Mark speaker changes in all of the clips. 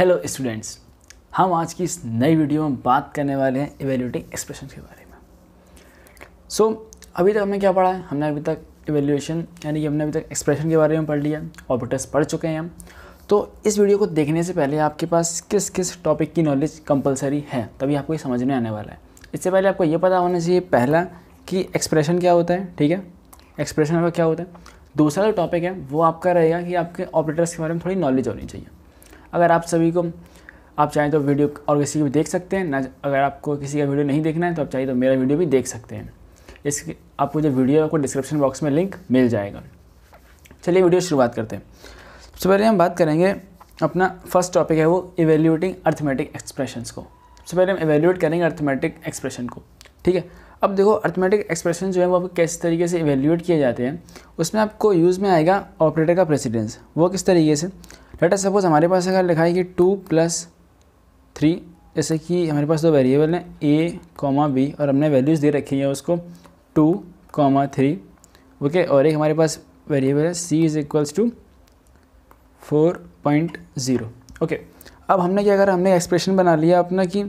Speaker 1: Hello students हम आज की इस नई वीडियो में बात करने वाले हैं इवेल्यूटिंग एक्सप्रेशन के बारे में। सो so, अभी तक हमने क्या पढ़ा है? हमने अभी तक इवेल्यूएशन यानी कि हमने अभी तक एक्सप्रेशन के बारे में पढ़ लिया ऑपरेटर्स पढ़ चुके हैं हम। तो इस वीडियो को देखने से पहले आपके पास किस किस टॉपिक की नॉलेज कंपलसरी है तभी आपको ये समझ में आने वाला है। इससे पहले आपको ये पता होना चाहिए पहला कि एक्सप्रेशन क्या होता है ठीक है? एक्सप्रेशन आपका क्या होता है? दूसरा जो टॉपिक है वो आपका रहेगा कि आपके ऑपरेटर्स के बारे में थोड़ी नॉलेज होनी चाहिए। अगर आप सभी को, आप चाहें तो वीडियो और किसी की भी देख सकते हैं, ना अगर आपको किसी का वीडियो नहीं देखना है तो आप चाहिए तो मेरा वीडियो भी देख सकते हैं। इसकी, आपको जो वीडियो है डिस्क्रिप्शन बॉक्स में लिंक मिल जाएगा। चलिए वीडियो शुरुआत करते हैं। सबसे पहले हम बात करेंगे, अपना फ़र्स्ट टॉपिक है वो इवेल्यूटिंग अर्थमेटिक एक्सप्रेशंस को। सबसे पहले हम इवेल्यूएट करेंगे अर्थमेटिक एक्सप्रेशन को। ठीक है? अब देखो अर्थमेटिक एक्सप्रेशन जो है वो आपको किस तरीके से इवेल्यूएट किए जाते हैं, उसमें आपको यूज़ में आएगा ऑपरेटर का प्रेसिडेंस वो किस तरीके से? लेट सपोज़ हमारे पास अगर लिखा है कि टू प्लस थ्री जैसे कि हमारे पास दो वेरिएबल हैं ए कॉमा बी और हमने वैल्यूज़ दे रखी हैं उसको टू कॉमा थ्री ओके और एक हमारे पास वेरिएबल है C is equals to four point zero okay अब हमने क्या करा? हमने एक्सप्रेशन बना लिया अपना कि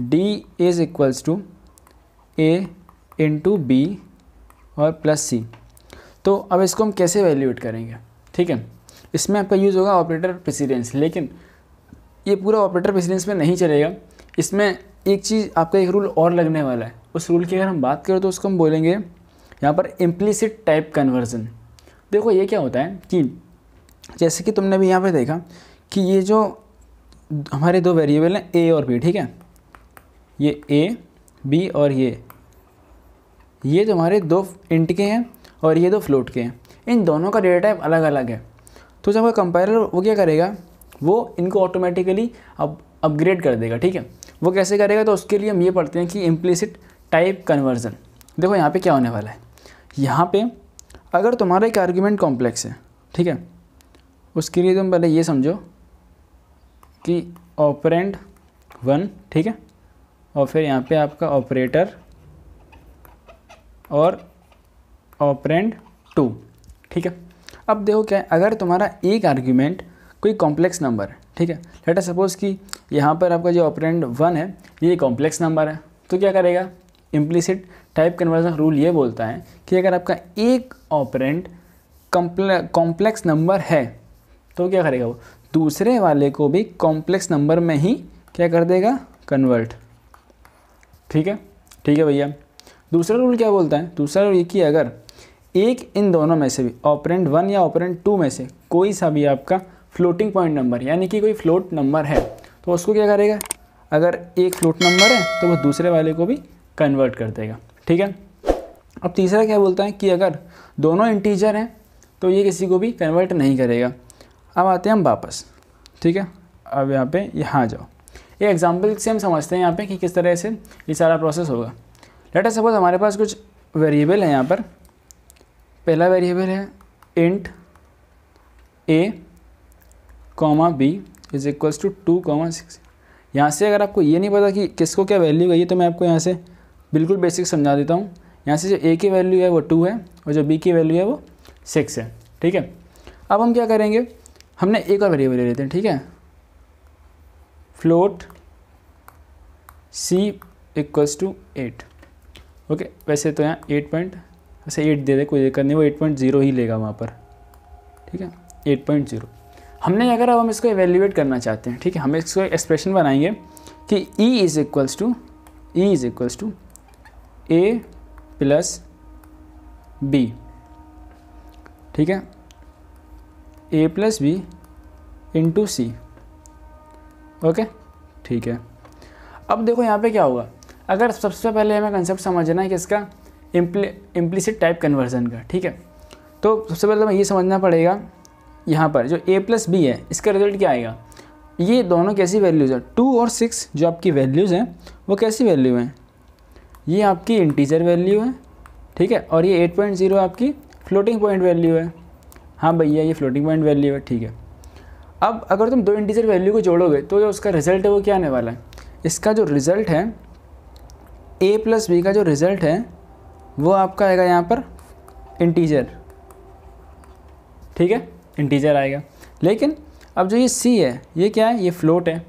Speaker 1: D is equals to A into B और प्लस सी तो अब इसको हम कैसे वैल्यूएट करेंगे? ठीक है? इसमें आपका यूज़ होगा ऑपरेटर प्रेसिडेंस लेकिन ये पूरा ऑपरेटर प्रेसिडेंस में नहीं चलेगा। इसमें एक चीज़, आपका एक रूल और लगने वाला है। उस रूल की अगर हम बात करें तो उसको हम बोलेंगे यहाँ पर इम्प्लिसिट टाइप कन्वर्जन देखो, ये क्या होता है कि जैसे कि तुमने भी यहाँ पर देखा कि ये जो हमारे दो वेरिएबल हैं ए और बी ठीक है? ये ए बी और ये। ये तुम्हारे दो इंट के हैं और ये दो फ्लोट के हैं। इन दोनों का डेटा टाइप अलग अलग है। तो जब वो कंपाइलर वो क्या करेगा? वो इनको ऑटोमेटिकली अब अपग्रेड कर देगा, ठीक है? वो कैसे करेगा? तो उसके लिए हम ये पढ़ते हैं कि इम्प्लिसिट टाइप कन्वर्जन देखो यहाँ पे क्या होने वाला है। यहाँ पे अगर तुम्हारा एक आर्ग्यूमेंट कॉम्प्लेक्स है, ठीक है? उसके लिए तुम पहले ये समझो कि ऑपरेंड वन ठीक है? और फिर यहाँ पे आपका ऑपरेटर और ऑपरेंड टू ठीक है? अब देखो क्या है, अगर तुम्हारा एक आर्ग्यूमेंट कोई कॉम्प्लेक्स नंबर है, ठीक है? लेटा सपोज़ कि यहाँ पर आपका जो ऑपरेंड वन है, ये कॉम्प्लेक्स नंबर है तो क्या करेगा? इम्प्लिसिट टाइप कन्वर्जन रूल ये बोलता है कि अगर आपका एक ऑपरेंट कॉम्प्लेक्स नंबर है तो क्या करेगा वो? दूसरे वाले को भी कॉम्प्लेक्स नंबर में ही क्या कर देगा? कन्वर्ट ठीक है? ठीक है भैया। दूसरा रूल क्या बोलता है? दूसरा रूल ये कि अगर एक इन दोनों में से भी ऑपरेंट वन या ऑपरेंट टू में से कोई सा भी आपका फ्लोटिंग पॉइंट नंबर यानी कि कोई फ्लोट नंबर है तो उसको क्या करेगा? अगर एक फ्लोट नंबर है तो वह दूसरे वाले को भी कन्वर्ट कर देगा, ठीक है? अब तीसरा क्या बोलता है कि अगर दोनों इंटीजर हैं तो ये किसी को भी कन्वर्ट नहीं करेगा। अब आते हैं हम वापस, ठीक है? अब यहाँ पे, यहाँ जाओ। एक एग्ज़ाम्पल से हम समझते हैं यहाँ पे कि किस तरह से ये सारा प्रोसेस होगा। लेटर सपोज़ हमारे पास कुछ वेरिएबल है यहाँ पर पहला वेरिएबल है int A comma B is equals to two comma six यहाँ से अगर आपको ये नहीं पता कि किसको क्या वैल्यू गई तो मैं आपको यहाँ से बिल्कुल बेसिक समझा देता हूँ। यहाँ से जो ए की वैल्यू है वो टू है और जो बी की वैल्यू है वो सिक्स है। ठीक है? अब हम क्या करेंगे? हमने एक और वेरिएबल ले लेते हैं, ठीक है? Float C equals to eight okay वैसे तो यहाँ एट पॉइंट वैसे एट दे दे, कोई दिक्कत नहीं, वो एट पॉइंट ज़ीरो ही लेगा वहाँ पर। ठीक है? एट पॉइंट ज़ीरो हमने अगर अब हम इसको एवेल्यूएट करना चाहते हैं, ठीक है? हम इसको एक्सप्रेशन बनाएँगे कि E is equals to E is equals to A plus B ठीक है? A plus B into C okay ठीक है। अब देखो यहाँ पे क्या होगा। अगर सबसे पहले हमें कंसेप्ट समझना है कि इसका इम्प्लिसिट टाइप कन्वर्जन का, ठीक है? तो सबसे पहले हमें ये समझना पड़ेगा यहाँ पर, जो ए प्लस बी है, इसका रिज़ल्ट क्या आएगा? ये दोनों कैसी वैल्यूज़ हैं? टू और सिक्स जो आपकी वैल्यूज़ हैं, वो कैसी वैल्यू हैं? ये आपकी इंटीजर वैल्यू है, ठीक है? और ये एट पॉइंट ज़ीरो आपकी फ्लोटिंग पॉइंट वैल्यू है। हाँ भैया, ये फ्लोटिंग पॉइंट वैल्यू है, ठीक है। अब अगर तुम दो इंटीजर वैल्यू को जोड़ोगे तो जो उसका रिज़ल्ट है, वो क्या आने वाला है? इसका जो रिज़ल्ट है ए प्लस बी का जो रिज़ल्ट है वो आपका आएगा यहाँ पर इंटीजर ठीक है? इंटीजर आएगा। लेकिन अब जो ये सी है, ये क्या है? ये फ्लोट है।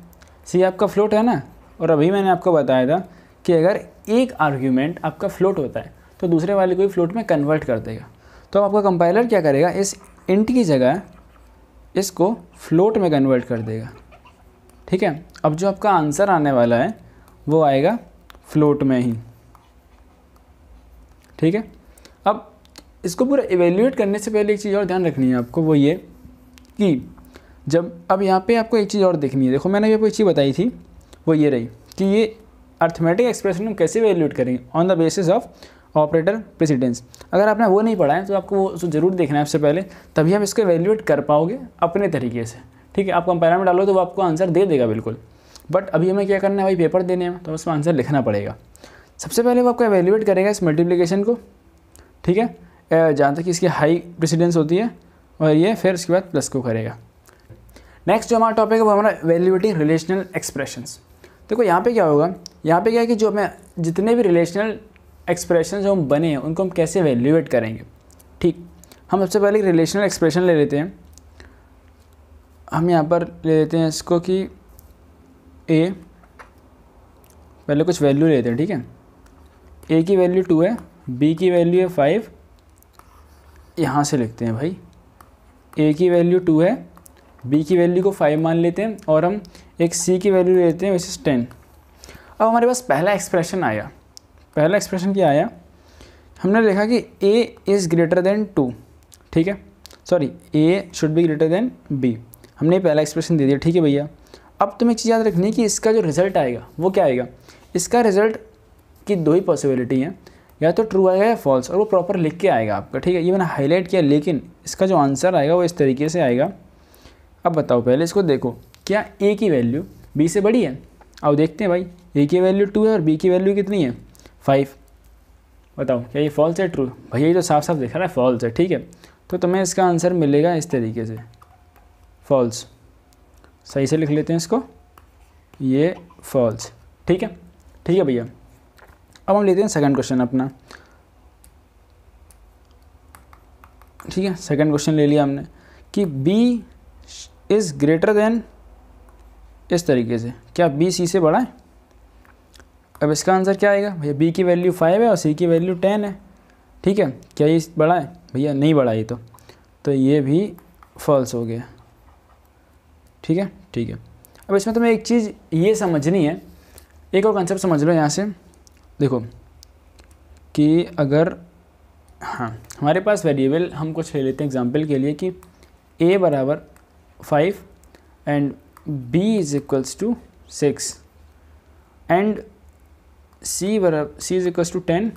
Speaker 1: सी आपका फ्लोट है ना? और अभी मैंने आपको बताया था कि अगर एक आर्ग्यूमेंट आपका फ्लोट होता है तो दूसरे वाले को भी फ्लोट में कन्वर्ट कर देगा। तो आपका कंपाइलर क्या करेगा? इस इंट की जगह इसको फ्लोट में कन्वर्ट कर देगा। ठीक है? अब जो आपका आंसर आने वाला है, वो आएगा फ्लोट में ही। ठीक है? अब इसको पूरा इवेल्यूएट करने से पहले एक चीज़ और ध्यान रखनी है आपको, वो ये कि जब, अब यहाँ पे आपको एक चीज़ और देखनी है। देखो, मैंने भी आपको एक चीज़ बताई थी, वो ये रही कि ये अर्थमेटिक एक्सप्रेशन हम कैसे इवेल्यूएट करेंगे on the basis of operator precedence अगर आपने वो नहीं पढ़ा है तो आपको वो उसको ज़रूर देखना है उससे पहले, तभी आप इसको इवेल्यूएट कर पाओगे अपने तरीके से। ठीक है? आप कंपेयर में डालो तो वो आपको आंसर दे देगा बिल्कुल। बट अभी हमें क्या करना है? भाई पेपर देने में तो उसमें आंसर लिखना पड़ेगा। सबसे पहले वो आपको एवेल्यूएट करेगा इस मल्टीप्लिकेशन को, ठीक है? जहाँ तक इसकी हाई प्रेसिडेंस होती है, और ये फिर उसके बाद प्लस को करेगा। नेक्स्ट जो हमारा टॉपिक है, वो हमारा वैल्यूएटिंग रिलेशनल एक्सप्रेशंस देखो, यहाँ पे क्या होगा? यहाँ पे क्या है कि जो हमें जितने भी रिलेशनल एक्सप्रेशन जो हम बने हैं, उनको हम कैसे वैल्यूएट करेंगे? ठीक, हम सबसे पहले रिलेशनल एक्सप्रेशन ले लेते हैं। हम यहाँ पर ले लेते हैं इसको कि ए पहले कुछ वैल्यू लेते हैं, ठीक है? ए की वैल्यू टू है बी की वैल्यू है फाइव यहाँ से लिखते हैं भाई। ए की वैल्यू टू है बी की वैल्यू को फाइव मान लेते हैं और हम एक सी की वैल्यू लेते हैं इज़ टेन अब हमारे पास पहला एक्सप्रेशन आया। पहला एक्सप्रेशन क्या आया? हमने देखा कि A is greater than two ठीक है? Sorry A should be greater than B हमने पहला एक्सप्रेशन दे दिया, ठीक है भैया? अब तुम्हें एक चीज़ याद रखनी है कि इसका जो रिज़ल्ट आएगा, वो क्या आएगा? इसका रिज़ल्ट की दो ही पॉसिबिलिटी हैं। या तो ट्रू आएगा या फॉल्स और वो प्रॉपर लिख के आएगा आपका, ठीक है? ये मैंने हाईलाइट किया, लेकिन इसका जो आंसर आएगा, वो इस तरीके से आएगा। अब बताओ, पहले इसको देखो, क्या ए की वैल्यू बी से बड़ी है? अब देखते हैं भाई ए की वैल्यू टू है और बी की वैल्यू कितनी है? फाइव बताओ, क्या ये फॉल्स है ट्रू भैया, ये तो साफ़ साफ़ दिखा रहा है फॉल्स है, ठीक है? तो तुम्हें इसका आंसर मिलेगा इस तरीके से। फॉल्स सही से लिख लेते हैं इसको। ये फॉल्स ठीक है? ठीक है भैया। अब हम लेते हैं सेकंड क्वेश्चन अपना। ठीक है सेकंड क्वेश्चन ले लिया हमने कि बी इज़ ग्रेटर देन इस तरीके से। क्या बी सी से बड़ा है? अब इसका आंसर क्या आएगा? भैया बी की वैल्यू फाइव है और सी की वैल्यू टेन है। ठीक है, क्या ये बड़ा है? भैया, नहीं बड़ा ये तो। तो ये भी फॉल्स हो गया। ठीक है ठीक है। अब इसमें तुम्हें एक चीज़ ये समझनी है। एक और कंसेप्ट समझ लो यहाँ से। देखो, कि अगर हाँ हमारे पास वेरिएबल हम कुछ ले लेते हैं एग्जांपल के लिए कि ए बराबर five and B is equals to six and C बराबर C is equals to ten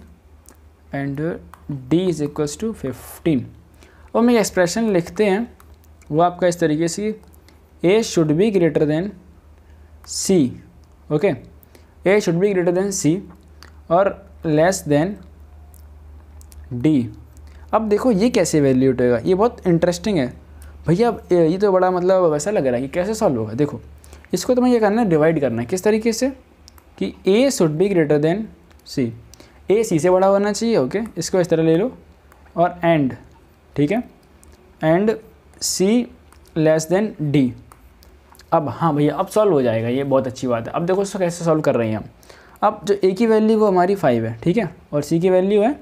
Speaker 1: and D is equals to fifteen और हम एक एक्सप्रेशन लिखते हैं, वो आपका इस तरीके से A should be greater than C okay A should be greater than c और लेस देन डी अब देखो ये कैसे वैल्यूट होगा ये बहुत इंटरेस्टिंग है। भैया, ये तो बड़ा मतलब वैसा लग रहा है कि कैसे सॉल्व होगा? देखो, इसको तुम्हें ये करना है डिवाइड करना है। किस तरीके से? कि A should be greater than C A C से बड़ा होना चाहिए ओके इसको इस तरह ले लो। और एंड ठीक है? And C less than D अब हाँ भैया, अब सॉल्व हो जाएगा। ये बहुत अच्छी बात है। अब देखो इसको कैसे सॉल्व कर रहे हैं हम। अब जो ए की वैल्यू वो हमारी फाइव है, ठीक है? और सी की वैल्यू है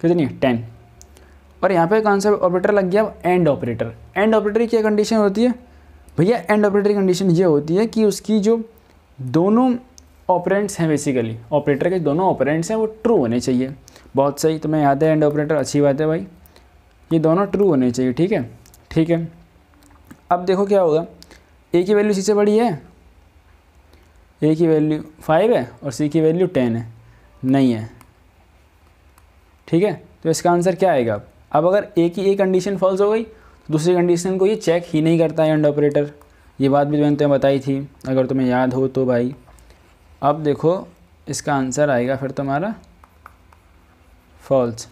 Speaker 1: कितनी? है टेन और यहाँ पे कौन सा ऑपरेटर लग गया एंड ऑपरेटर एंड ऑपरेटर की क्या कंडीशन होती है? भैया एंड ऑपरेटर की कंडीशन ये होती है कि उसकी जो दोनों ऑपरेंट्स हैं बेसिकली ऑपरेटर के दोनों ऑपरेंट्स हैं, वो ट्रू होने चाहिए। बहुत सही, तुम्हें याद है एंड ऑपरेटर अच्छी बात है भाई। ये दोनों ट्रू होने चाहिए, ठीक है? ठीक है। अब देखो क्या होगा। ए की वैल्यू सी से बड़ी है ए की वैल्यू फाइव है और सी की वैल्यू टेन है, नहीं है। ठीक है? तो इसका आंसर क्या आएगा? अब अगर ए की ए कंडीशन फॉल्स हो गई तो दूसरी कंडीशन को ये चेक ही नहीं करता है एंड ऑपरेटर ये बात भी मैंने तुम्हें बताई थी, अगर तुम्हें याद हो तो भाई। अब देखो, इसका आंसर आएगा फिर तुम्हारा फॉल्स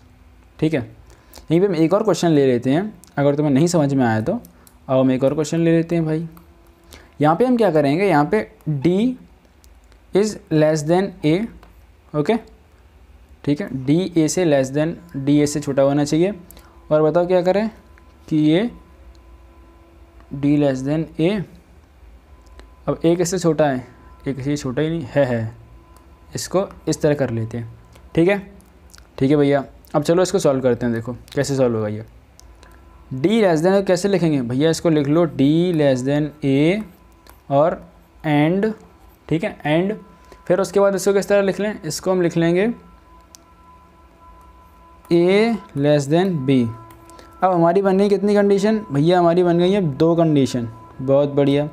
Speaker 1: ठीक है? यहीं पे हम एक और क्वेश्चन ले लेते हैं, अगर तुम्हें नहीं समझ में आया तो। अब हम एक और क्वेश्चन ले लेते हैं भाई। यहाँ पे हम क्या करेंगे? यहाँ पे D is less than A okay ठीक है? डी ए से लेस देन डी ए से छोटा होना चाहिए। और बताओ क्या करें? कि ये डी लेस देन ए अब ए कैसे छोटा है? ए किसी छोटा ही नहीं, है है। इसको इस तरह कर लेते हैं। ठीक है? ठीक है भैया। अब चलो इसको सॉल्व करते हैं, देखो। कैसे सॉल्व होगा ये? डी लेस देन कैसे लिखेंगे? भैया इसको लिख लो डी लेस देन ए और एंड ठीक है? एंड फिर उसके बाद इसको किस तरह लिख लें? इसको हम लिख लेंगे ए लेस देन बी अब हमारी बन गई कितनी कंडीशन भैया, हमारी बन गई है दो कंडीशन बहुत बढ़िया।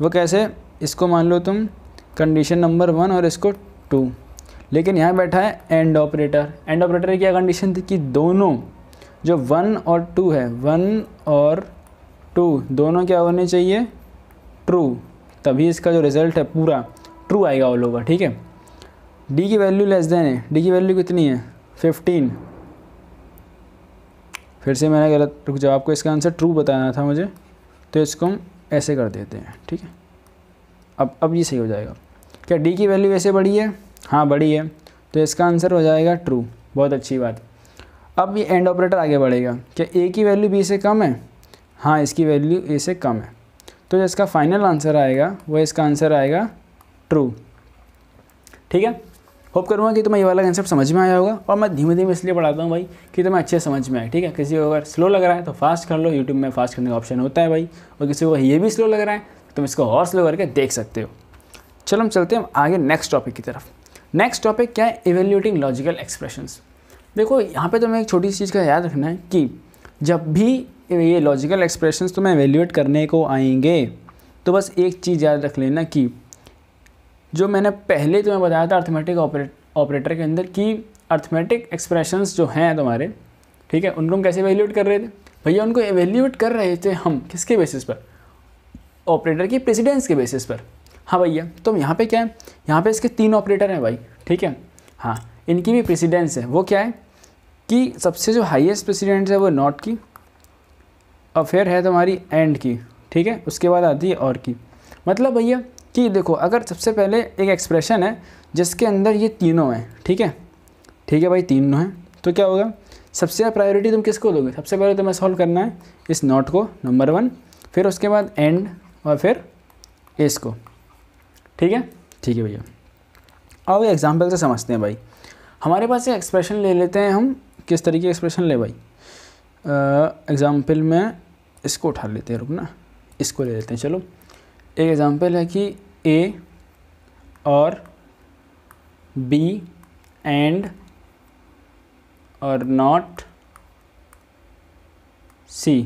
Speaker 1: वो कैसे? इसको मान लो तुम कंडीशन नंबर वन और इसको टू लेकिन यहाँ बैठा है एंड ऑपरेटर एंड ऑपरेटर की क्या कंडीशन थी? कि दोनों, जो वन और टू है वन और टू दोनों क्या होने चाहिए? ट्रू तभी इसका जो रिज़ल्ट है पूरा। ट्रू आएगा ऑल ओवर ठीक है? डी की वैल्यू लेस देन है। डी की वैल्यू कितनी है? फिफ्टीन फिर से मैंने गलत, रुक जाओ, आपको इसका आंसर ट्रू बताना था मुझे तो इसको हम ऐसे कर देते हैं, ठीक है? अब अब ये सही हो जाएगा। क्या डी की वैल्यू वैसे बड़ी है? हाँ बड़ी है। तो इसका आंसर हो जाएगा ट्रू बहुत अच्छी बात। अब ये एंड ऑपरेटर आगे बढ़ेगा। क्या ए की वैल्यू बी से कम है? हाँ इसकी वैल्यू ए से कम है। तो इसका फाइनल आंसर आएगा, वो इसका आंसर आएगा ट्रू ठीक है? होप करूँगा कि तुम्हें ये वाला कंसेप्ट समझ में आया होगा और मैं धीमे धीमे इसलिए पढ़ाता हूँ भाई कि तुम्हें अच्छे समझ में आए, ठीक है? किसी को अगर स्लो लग रहा है तो फास्ट कर लो यूट्यूब में फास्ट करने का ऑप्शन होता है भाई। और किसी को ये भी स्लो लग रहा है तो तुम इसको और स्लो करके देख सकते हो। चलो हम चलते हैं आगे नेक्स्ट टॉपिक की तरफ़। नेक्स्ट टॉपिक क्या है? इवेल्यूटिंग लॉजिकल एक्सप्रेशंस देखो, यहाँ पे तुम्हें एक छोटी सी चीज़ का याद रखना है कि जब भी ये लॉजिकल एक्सप्रेशंस तुम्हें एवेल्यूएट करने को आएँगे तो बस एक चीज़ याद रख लेना कि जो मैंने पहले तुम्हें बताया था अर्थमेटिक ऑपरेट ऑपरेटर के अंदर कि अर्थमेटिक एक्सप्रेशंस जो हैं तुम्हारे, ठीक है, उनको हम कैसे एवेल्यूएट कर रहे थे? भैया, उनको एवेल्यूएट कर रहे थे हम किसके बेसिस पर? ऑपरेटर की प्रेसिडेंस के बेसिस पर। हाँ भैया तो यहाँ पे क्या है? यहाँ पे इसके तीन ऑपरेटर हैं भाई, ठीक है? हाँ इनकी भी प्रेसिडेंस है। वो क्या है? कि सबसे जो हाईएस्ट प्रेसिडेंट है वो नॉट की, और फिर है तुम्हारी एंड की, ठीक है? उसके बाद आती है और की। मतलब भैया कि देखो, अगर सबसे पहले एक एक्सप्रेशन है जिसके अंदर ये तीनों हैं, ठीक है? ठीक है भाई, तीनों हैं। तो क्या होगा? सबसे ज़्यादा प्रायोरिटी तुम किसको दोगे? सबसे पहले तुम्हें सॉल्व करना है इस नॉट को नंबर वन फिर उसके बाद एंड और फिर एस को। ठीक है? ठीक है भैया। अब एग्ज़ाम्पल से समझते हैं भाई। हमारे पास एक एक्सप्रेशन ले लेते हैं हम। किस तरीके का एक्सप्रेशन ले भाई? एग्ज़ाम्पल में इसको उठा लेते हैं, रुकना। इसको ले लेते हैं, चलो। एक एग्ज़ाम्पल है कि ए और बी एंड और नॉट सी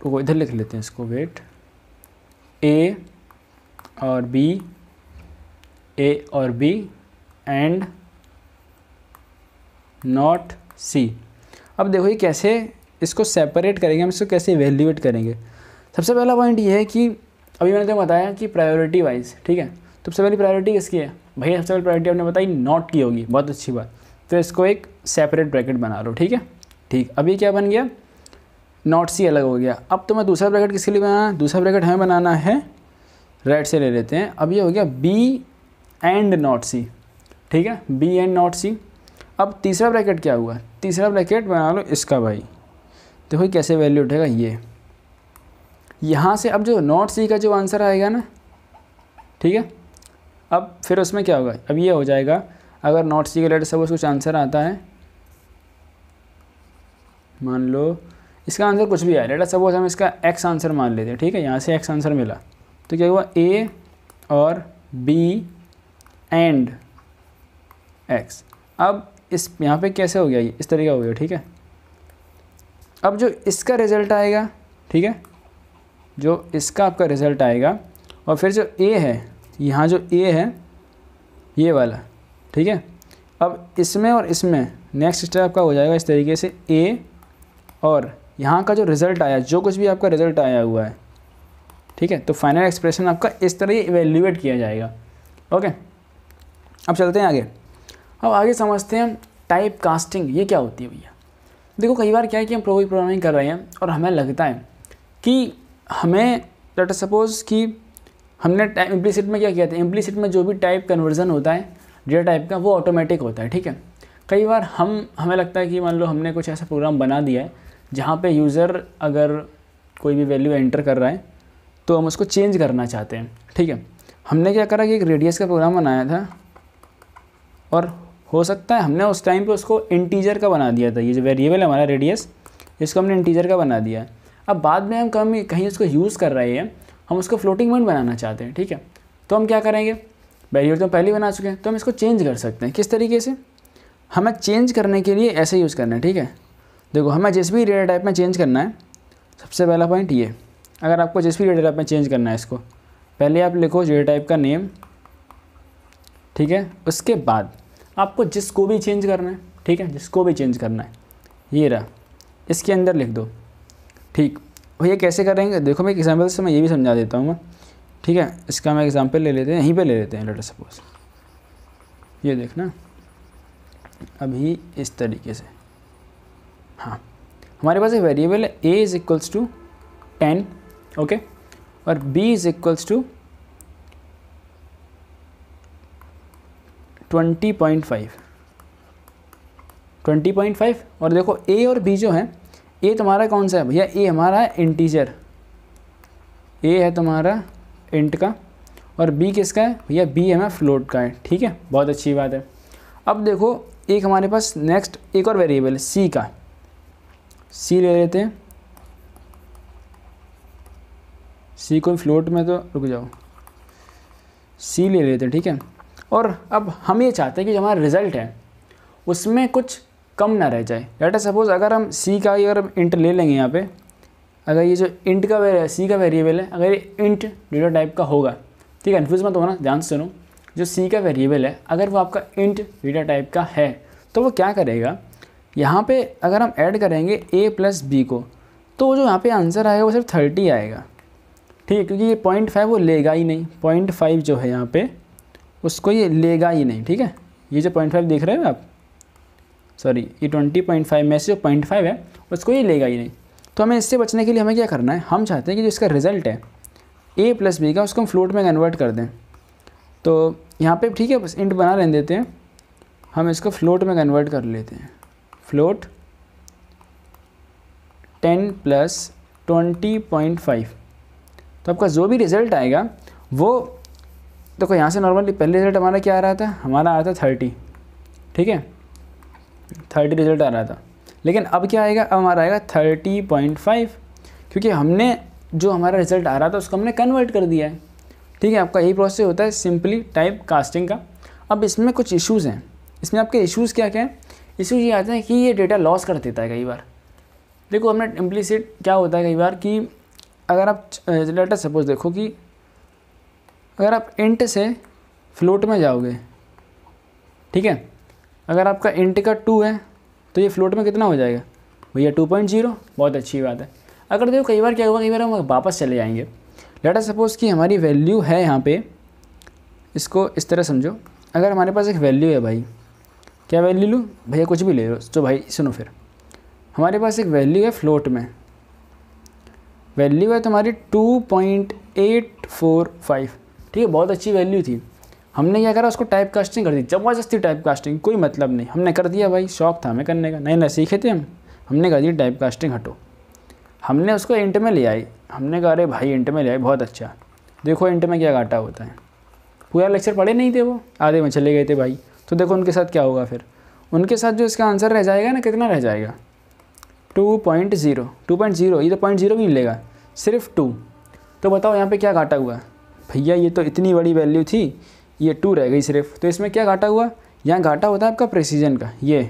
Speaker 1: तो इधर लिख लेते हैं इसको वेट ए और बी ए और बी एंड नॉट सी अब देखो ये कैसे इसको सेपरेट करेंगे, हम इसको कैसे वैल्यूएट करेंगे। सबसे पहला पॉइंट ये है कि अभी मैंने तुम्हें बताया कि प्रायोरिटी वाइज ठीक है? तो सबसे पहली प्रायोरिटी किसकी है? भैया सबसे पहली प्रायोरिटी आपने बताई नॉट की होगी, बहुत अच्छी बात। तो इसको एक सेपरेट ब्रैकेट बना लो, ठीक है? ठीक अभी क्या बन गया? नॉट सी अलग हो गया। अब तो मैं दूसरा ब्रैकेट किसके लिए बनाना दूसरा ब्रैकेट हमें बनाना है राइट से ले लेते हैं। अब ये हो गया बी एंड नॉट सी ठीक है? बी एंड नॉट सी अब तीसरा ब्रैकेट क्या हुआ? तीसरा ब्रैकेट बना लो इसका भाई। देखो कैसे वैल्यू उठेगा, ये। यहाँ से अब जो नॉट सी का जो आंसर आएगा ना, ठीक है? अब फिर उसमें क्या होगा? अब ये हो जाएगा, अगर नॉट सी का लेटर सपोज़ कुछ आंसर आता है, मान लो, इसका आंसर कुछ भी आया लेटर सपोज़ हम इसका एक्स आंसर मान लेते हैं, ठीक है? यहाँ से एक्स आंसर मिला। तो क्या हुआ? ए और बी एंड एक्स अब इस, यहाँ पे कैसे हो गया ये? इस तरीका हो गया, ठीक है? अब जो इसका रिज़ल्ट आएगा, ठीक है? जो इसका आपका रिज़ल्ट आएगा, और फिर जो ए है, यहाँ जो ए है, ये वाला, ठीक है? अब इसमें और इसमें नेक्स्ट स्टेप आपका हो जाएगा इस तरीके से ए और यहाँ का जो रिज़ल्ट आया, जो कुछ भी आपका रिज़ल्ट आया हुआ है, ठीक है? तो फाइनल एक्सप्रेशन आपका इस तरह ही इवेल्यूएट किया जाएगा ओके अब चलते हैं आगे। अब आगे समझते हैं टाइप कास्टिंग ये क्या होती है भैया? देखो, कई बार क्या है कि हम प्रोग्रामिंग कर रहे हैं, और हमें लगता है कि हमें लेट सपोज़ कि हमने इम्प्लीसिट में क्या किया था? इम्प्लीसिट में जो भी टाइप कन्वर्जन होता है डेटा टाइप का, वो ऑटोमेटिक होता है, ठीक है? कई बार हम, हमें लगता है कि मान लो हमने कुछ ऐसा प्रोग्राम बना दिया है, जहाँ पे यूज़र अगर कोई भी वैल्यू एंटर कर रहा है तो हम उसको चेंज करना चाहते हैं, ठीक है? हमने क्या करा कि एक रेडियस का प्रोग्राम बनाया था, और हो सकता है हमने उस टाइम पे उसको इंटीजर का बना दिया था, ये जो वेरिएबल है हमारा रेडियस इसको हमने इंटीजर का बना दिया है। अब बाद में हम कम कहीं उसको यूज़ कर रहे हैं, हम उसको फ्लोटिंग पॉइंट बनाना चाहते हैं, ठीक है? तो हम क्या करेंगे? बैरियर तो हम पहले बना चुके हैं तो हम इसको चेंज कर सकते हैं। किस तरीके से? हमें चेंज करने के लिए ऐसे यूज़ करना है, ठीक है? देखो, हमें जिस भी डेटा टाइप में चेंज करना है, सबसे पहला पॉइंट ये। अगर आपको जिस भी डेटा टाइप में चेंज करना है इसको, पहले आप लिखो डेटा टाइप का नेम ठीक है? उसके बाद आपको जिसको भी चेंज करना है, ठीक है? जिसको भी चेंज करना है, ये रहा। इसके अंदर लिख दो। ठीक। भैया कैसे करेंगे? देखो मैं एक एग्ज़ाम्पल से मैं ये भी समझा देता हूँ मैं। ठीक है, इसका मैं एग्ज़ाम्पल ले लेते हैं, यहीं पे ले लेते हैं लेटर सपोज़ ये देखना, अभी इस तरीके से। हाँ हमारे पास एक वेरिएबल है A is equals to ten okay और B is equals to twenty point five twenty point five और देखो ए और बी जो है ए तुम्हारा कौन सा है भैया? ए हमारा है इंटीजर ए है तुम्हारा इंट का और बी किसका है? भैया बी हमें फ्लोट का है, ठीक है? बहुत अच्छी बात है। अब देखो, एक हमारे पास नेक्स्ट एक और वेरिएबल है सी का सी ले लेते हैं। सी को फ्लोट में तो रुक जाओ। सी ले लेते हैं, ठीक है? और अब हम ये चाहते हैं कि जो हमारा रिज़ल्ट है, उसमें कुछ कम ना रह जाए। लेट सपोज़ अगर हम सी का ही अगर हम इंट ले लेंगे यहाँ पे, अगर ये जो इंट का सी का वेरिएबल है, अगर ये इंट डेटा टाइप का होगा, ठीक है कन्फ्यूज़ मत होना, ध्यान से सुनो। जो सी का वेरिएबल है, अगर वो आपका इंट डेटा टाइप का है तो वो क्या करेगा? यहाँ पे अगर हम ऐड करेंगे ए प्लस बी को तो जो यहाँ पे आंसर आएगा, वो सिर्फ़ थर्टी आएगा। ठीक है, क्योंकि ये पॉइंट फाइव वो लेगा ही नहीं। पॉइंट फाइव जो है यहाँ पे, उसको ये लेगा ही नहीं, ठीक है? ये जो पॉइंट फाइव देख रहे हो आप सॉरी, ये ट्वेंटी पॉइंट फाइव में से जो पॉइंट फाइव है, उसको ये लेगा ही नहीं। तो हमें इससे बचने के लिए हमें क्या करना है? हम चाहते हैं कि जो इसका रिज़ल्ट है ए प्लस बी का, उसको हम फ्लोट में कन्वर्ट कर दें। तो यहाँ पे ठीक है, बस इंट बना रहने देते हैं। हम इसको फ्लोट में कन्वर्ट कर लेते हैं। Float ten plus twenty point five तो आपका जो भी रिज़ल्ट आएगा, वो देखो तो यहाँ से नॉर्मली पहले रिज़ल्ट हमारा क्या आ रहा था? हमारा आ रहा था थर्टी ठीक है? थर्टी रिज़ल्ट आ रहा था। लेकिन अब क्या आएगा? अब हमारा आएगा थर्टी पॉइंट फाइव। क्योंकि हमने जो हमारा रिज़ल्ट आ रहा था, उसको हमने कन्वर्ट कर दिया है। ठीक है, आपका यही प्रोसेस होता है सिंपली टाइप कास्टिंग का। अब इसमें कुछ इश्यूज़ हैं। इसमें आपके इश्यूज़ क्या क्या हैं? इश्यूज़ ये आते हैं कि ये डेटा लॉस कर देता है कई बार। देखो, हमने इम्प्लीसिट क्या होता है कई बार कि अगर आप डेटा सपोज़ देखो कि अगर आप इंट से फ्लोट में जाओगे, ठीक है अगर आपका इंट का टू है तो ये फ्लोट में कितना हो जाएगा? भैया टू पॉइंट ज़ीरो बहुत अच्छी बात है। अगर देखो, कई बार क्या होगा कई बार हम वापस चले जाएँगे। लेटर सपोज़ कि हमारी वैल्यू है यहाँ पे, इसको इस तरह समझो। अगर हमारे पास एक वैल्यू है भाई, क्या वैल्यू लूँ? भैया कुछ भी ले लो। तो भाई, सुनो फिर। हमारे पास एक वैल्यू है फ्लोट में। वैल्यू है तुम्हारी two point eight four five ठीक है, बहुत अच्छी वैल्यू थी। हमने क्या करा, उसको टाइप कास्टिंग कर दी। ज़बरदस्ती टाइप कास्टिंग कोई मतलब नहीं। हमने कर दिया भाई, शौक था हमें करने का। नहीं ना सीखे थे हम। हमने कर दी टाइप कास्टिंग हटो। हमने उसको इंट में ले आई। हमने कहा, अरे भाई इंट में ले आई, बहुत अच्छा। देखो इंट में क्या घाटा होता है। पूरा लेक्चर पढ़े नहीं थे वो? आधे में चले गए थे भाई। तो देखो, उनके साथ क्या होगा फिर? उनके साथ जो इसका आंसर रह जाएगा ना, कितना रह जाएगा? Two point zero two point zero ये तो पॉइंट ज़ीरो भी मिलेगा सिर्फ़ टू तो बताओ, यहाँ पे क्या घाटा हुआ? भैया, ये तो इतनी बड़ी वैल्यू थी। ये टू रह गई सिर्फ़। तो इसमें क्या घाटा हुआ? यहाँ घाटा होता है आपका प्रेसिजन का, ये।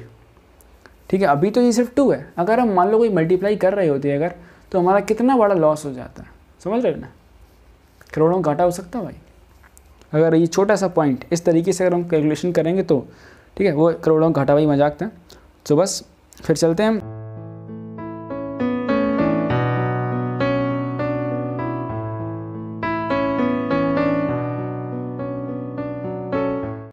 Speaker 1: ठीक है, अभी तो ये सिर्फ़ टू है। अगर हम मान लो कोई मल्टीप्लाई कर रहे होते हैं अगर तो हमारा कितना बड़ा लॉस हो जाता है। समझ रहे ना? करोड़ों घाटा हो सकता है भाई। अगर ये छोटा सा पॉइंट इस तरीके से अगर हम कैलकुलेशन करेंगे तो ठीक है, वो करोड़ों घाटा भाई मज़ाक था। तो बस, फिर चलते हैं हम।